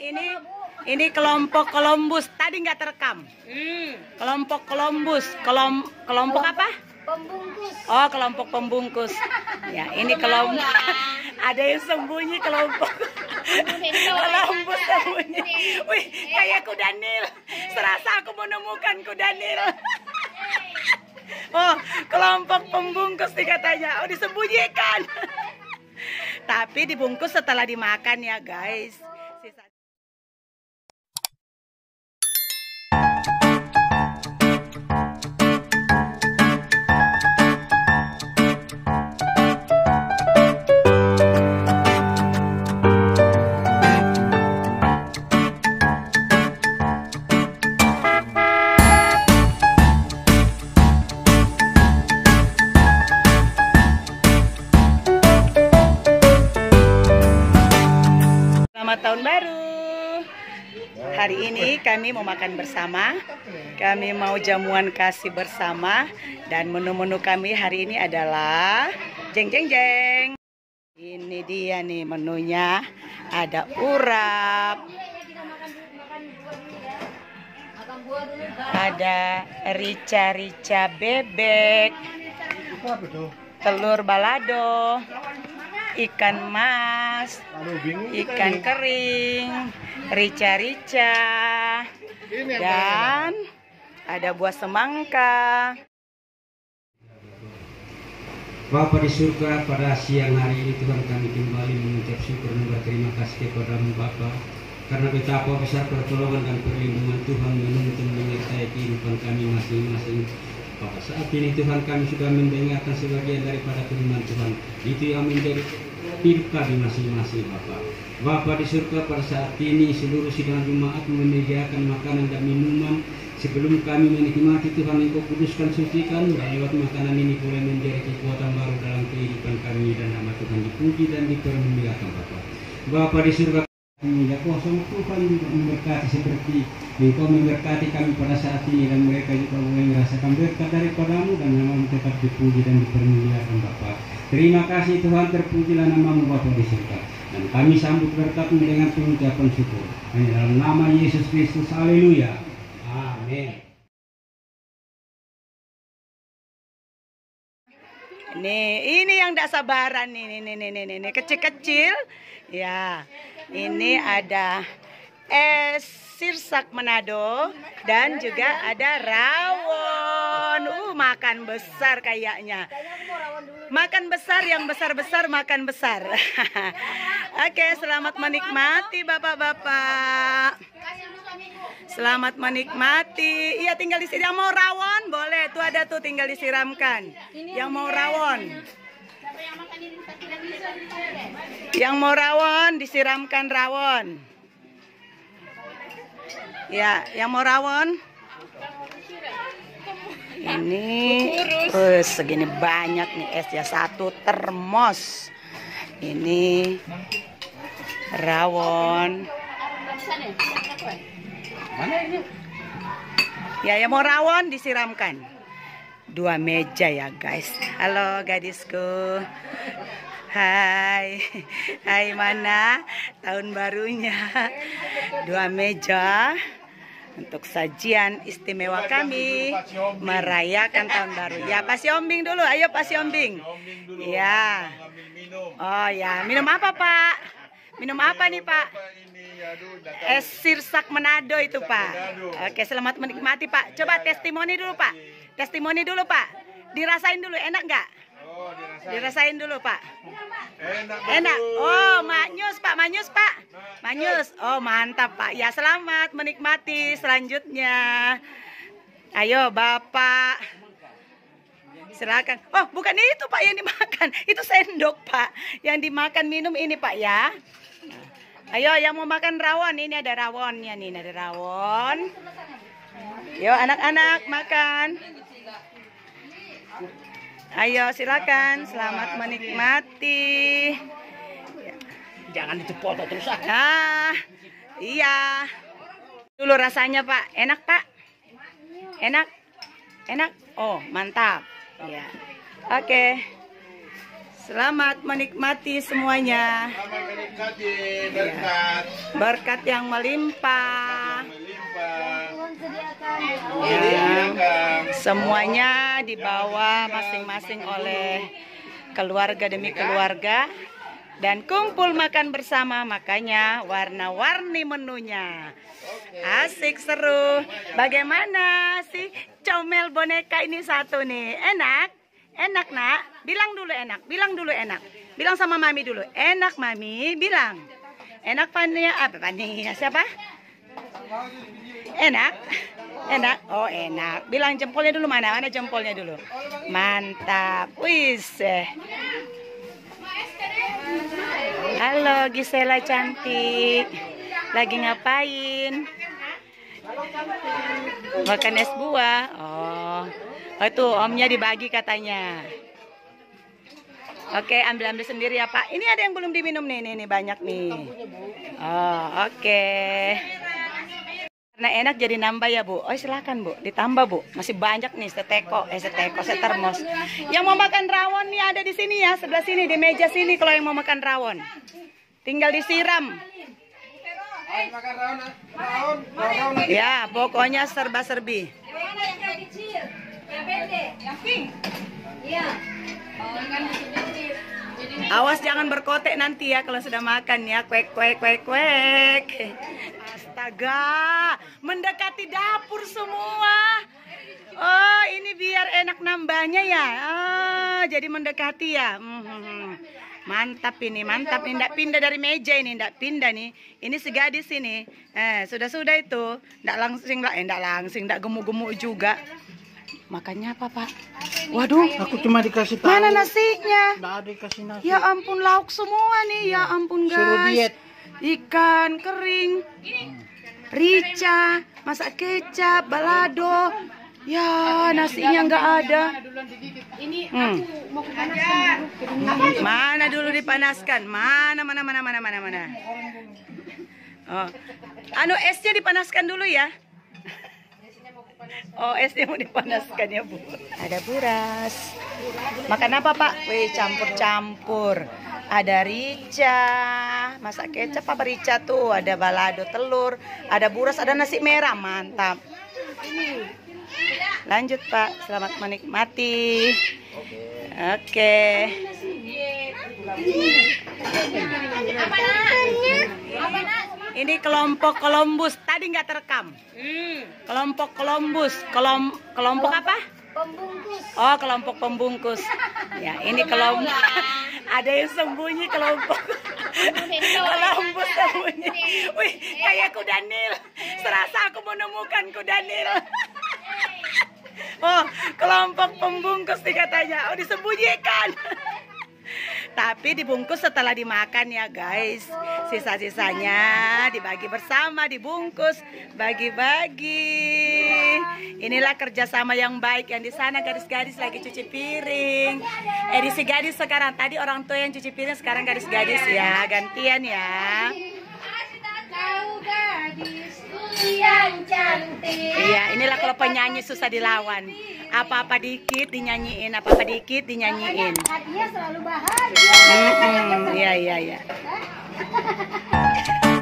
ini ini kelompok Columbus. Tadi nggak terekam. Hmm. Kelompok Columbus. Kelom, kelompok apa? Pembungkus. Oh, kelompok pembungkus. Ya, ini kelompok. Ada yang sembunyi kelompok. Columbus sembunyi. Wih, kayak kuda Nil. Serasa aku menemukan kuda Nil. Oh, kelompok pembungkus nih katanya. Oh, disembunyikan. Tapi dibungkus setelah dimakan ya, guys. Hari ini kami mau makan bersama. Kami mau jamuan kasih bersama dan menu-menu kami hari ini adalah jeng jeng jeng. Ini dia nih menunya. Ada urap. Ada rica-rica bebek. Telur balado. Ikan mas ikan kering, rica-rica, dan ada buah semangka. Bapa di surga pada siang hari ini Tuhan kami kembali mengucap syukur dan berterima kasih kepadamu Bapa karena betapa besar pertolongan dan perlindungan Tuhan menuntun menyertai kehidupan kami masing-masing. Pada saat ini Tuhan kami sudah mendengarkan sebagian daripada firman Tuhan. Itu yang menjadi hidup kami masing-masing Bapa. Bapa di surga pada saat ini seluruh sidang jemaat menyediakan makanan dan minuman sebelum kami menikmati Tuhan yang kau kuduskan sucikan dan lewat makanan ini boleh menjadi kekuatan baru dalam kehidupan kami dan nama Tuhan dipuji dan dipermuliakan Bapa. Bapa di surga Ya kosong Tuhan juga memberkati seperti Engkau memberkati kami pada saat ini dan mereka juga boleh merasakan berkat daripadamu dan namamu tetap dipuji dan dipermuliakan Bapa. Terima kasih Tuhan terpujilah namamu Bapa di surga. Dan kami sambut berkatmu dengan pengucapan syukur. Hanya dalam nama Yesus Kristus. Haleluya. Amin. Nih, ini yang tidak sabaran nih, nih, nih, nih, nih, nih, kecil-kecil. Ya, ini ada es sirsak Manado dan juga ada rawon. Uh, makan besar kayaknya. Makan besar yang besar-besar makan besar. Oke, selamat menikmati Bapak-bapak. Selamat menikmati. Iya tinggal disiram. Yang mau rawon boleh. Tuh ada tuh tinggal disiramkan. Yang mau rawon. Yang mau rawon disiramkan rawon. Ya, yang mau rawon. Ini eh, segini banyak nih es ya satu termos. Ini rawon. Ya, yang mau rawon disiramkan. Dua meja ya, guys. Halo gadisku. Hai. Hai mana? Tahun barunya. Dua meja untuk sajian istimewa kami merayakan tahun baru. Ya, Pak Siombing dulu. Ayo Pak Siombing. Ya. Oh ya, minum apa, Pak? Minum apa nih, Pak? Es sirsak Manado itu Pak. Oke, selamat menikmati Pak. Coba testimoni dulu Pak. Testimoni dulu Pak. Dirasain dulu, enak nggak? Dirasain dulu Pak. Enak. Oh, manyus Pak, manyus Pak. Manyus. Oh, mantap Pak. Ya, selamat menikmati selanjutnya. Ayo Bapak. Silakan. Oh, bukan itu Pak yang dimakan. Itu sendok Pak. Yang dimakan minum ini Pak ya. Ayo yang mau makan rawon, ini ada rawonnya nih, ada rawon. Yuk anak-anak makan. Ayo silakan, selamat menikmati. Jangan dicepot terus ah. Nah, iya. Dulu rasanya Pak, enak Pak? Enak? Enak? Oh mantap. Ya. Oke. Selamat menikmati semuanya. Selamat menikmati berkat Berkat yang melimpah. melimpah. Ya. Semuanya dibawa masing-masing oleh keluarga demi keluarga dan kumpul makan bersama makanya warna-warni menunya. Asik seru. Bagaimana sih comel boneka ini satu nih? Enak? Enak nak? Bilang dulu enak. Bilang dulu enak. Bilang sama mami dulu. Enak mami. Bilang. Enak Fania apa Fania? Siapa? Enak? Enak? Oh enak. Bilang jempolnya dulu mana? Mana jempolnya dulu? Mantap. Wis. eh. Halo Gisela cantik. Lagi ngapain? Makan es buah. Oh. Oh itu omnya dibagi katanya. Oke, ambil-ambil sendiri ya Pak. Ini ada yang belum diminum nih, nih, banyak nih. Oh, oke. Karena enak jadi nambah ya Bu. Oh silakan Bu, ditambah Bu. Masih banyak nih seteko, eh seteko, setermos. Yang mau makan rawon nih ada di sini ya, sebelah sini di meja sini kalau yang mau makan rawon. Tinggal disiram. Ya, pokoknya serba-serbi. Awas jangan berkotek nanti ya kalau sudah makan ya. Kuek kuek kuek kuek. Astaga, mendekati dapur semua. Oh, ini biar enak nambahnya ya. Ah, jadi mendekati ya. Hmm, Mantap ini, mantap ini. Nggak pindah dari meja ini, nggak pindah nih. Ini si gadis ini. Eh, sudah-sudah itu. Nggak langsing lah, eh, nggak langsing, nggak gemuk-gemuk juga. Makannya apa, Pak? Waduh, Aku cuma dikasih tahu. mana nasinya? Nggak ada dikasih nasi. Ya ampun lauk semua nih, ya ampun guys. Suruh diet. Ikan kering, rica, masak kecap, balado. Ya nasinya nggak ada. Hmm. Mana dulu dipanaskan? Mana mana mana mana mana mana. Oh, anu esnya dipanaskan dulu ya. Oh, esnya mau dipanaskan ya, Bu. Ada buras. Makan apa, Pak? Wih, campur-campur. Ada rica, masak kecap apa rica tuh, ada balado telur, ada buras, ada nasi merah, mantap. Lanjut, Pak. Selamat menikmati. Oke. Ini kelompok Columbus. Tadi nggak terekam. Kelompok Columbus. Kelom kelompok apa? Oh, kelompok pembungkus. Ya, ini kelompok. Ada yang sembunyi kelompok. Columbus sembunyi. Wih, kayak kuda Nil. Serasa aku menemukan kuda Nil. Kelompok pembungkus nih katanya. Oh, disembunyikan. Tapi dibungkus setelah dimakan ya guys. Sisa-sisanya dibagi bersama, dibungkus, bagi-bagi. Inilah kerjasama yang baik yang di sana gadis-gadis lagi cuci piring. Edisi gadis sekarang tadi orang tua yang cuci piring sekarang gadis-gadis ya gantian ya. Yang cantik. Iya, inilah kalau penyanyi susah dilawan. Apa-apa dikit dinyanyiin, apa-apa dikit dinyanyiin. Dia selalu bahagia. Hmm, iya iya iya.